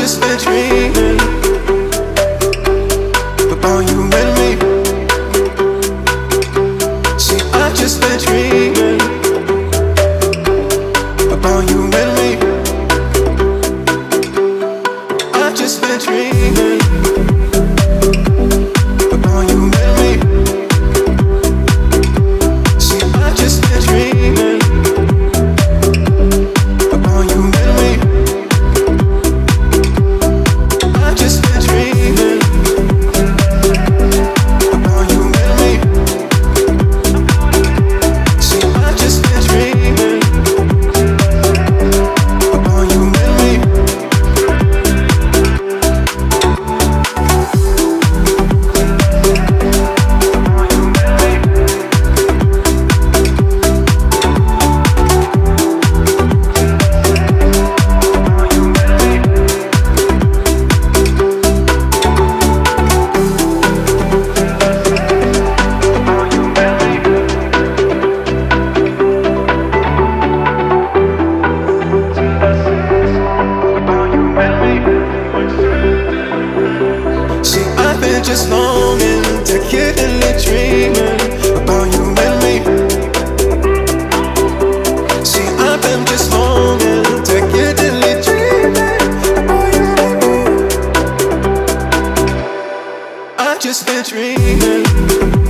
just a dream About you and me. See, I just been dreaming About you and me. I just just longing to get in the dreaming about you and me. See, I've been just longing to get in the dreaming about you and me. I've just been dreaming.